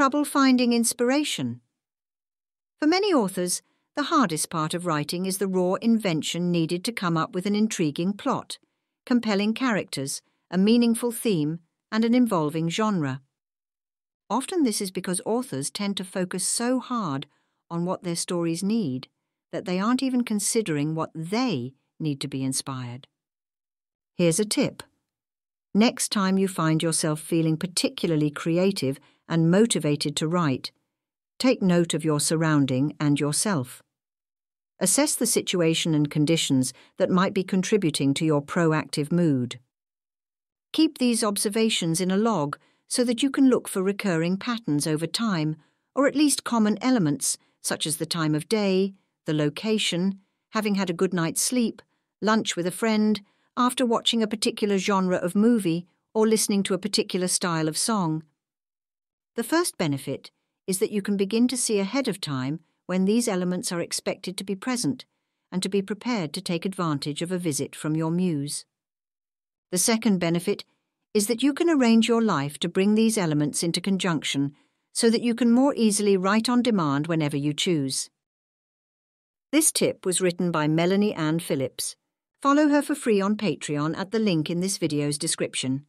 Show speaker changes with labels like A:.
A: Trouble finding inspiration? For many authors, the hardest part of writing is the raw invention needed to come up with an intriguing plot, compelling characters, a meaningful theme, and an involving genre. Often this is because authors tend to focus so hard on what their stories need that they aren't even considering what they need to be inspired. Here's a tip. Next time you find yourself feeling particularly creative and motivated to write, take note of your surrounding and yourself. Assess the situation and conditions that might be contributing to your proactive mood. Keep these observations in a log so that you can look for recurring patterns over time, or at least common elements such as the time of day, the location, having had a good night's sleep, lunch with a friend, after watching a particular genre of movie, or listening to a particular style of song. The first benefit is that you can begin to see ahead of time when these elements are expected to be present and to be prepared to take advantage of a visit from your muse. The second benefit is that you can arrange your life to bring these elements into conjunction so that you can more easily write on demand whenever you choose. This tip was written by Melanie Anne Phillips. Follow her for free on Patreon at the link in this video's description.